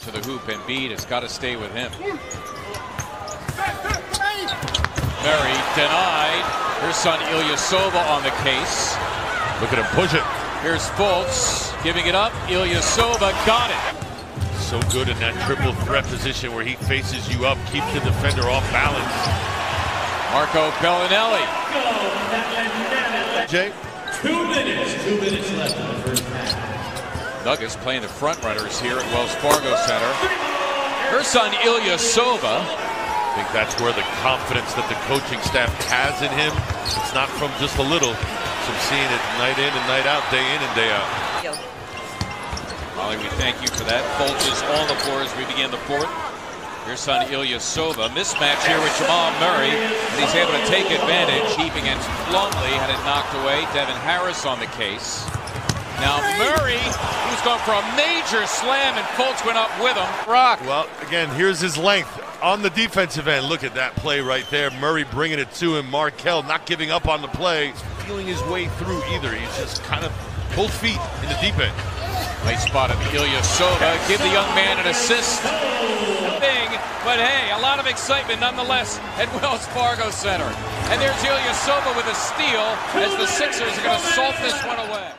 to the hoop. Embiid has got to stay with him. Murray denied. Here's Ersan Ilyasova on the case. Look at him push it. Here's Fultz giving it up. Ilyasova got it. So good in that triple threat position where he faces you up, keeps the defender off balance. Marco Belinelli. Jay? Two minutes, two minutes left in the first half. Nuggets playing the front runners here at Wells Fargo Center. Ersan Ilyasova. I think that's where the confidence that the coaching staff has in him, it's not from just a little, it's from seeing it night in and night out, day in and day out. Molly, we thank you for that. Fultz is on the floor as we begin the fourth. Here's Ersan Ilyasova. Mismatch here with Jamal Murray. And he's able to take advantage. Heap against Plumlee. Had it knocked away. Devin Harris on the case. Murray, who's gone for a major slam, and Fultz went up with him. Rock. Well, again, here's his length on the defensive end. Look at that play right there. Murray bringing it to him. Markelle not giving up on the play. Feeling his way through either. He's just kind of both feet in the deep end. Nice spot of Ilyasova. Give the young man an assist. Thing, but hey, a lot of excitement nonetheless at Wells Fargo Center. And there's Ilya Ilyasova with a steal as the Sixers are going to salt this one away.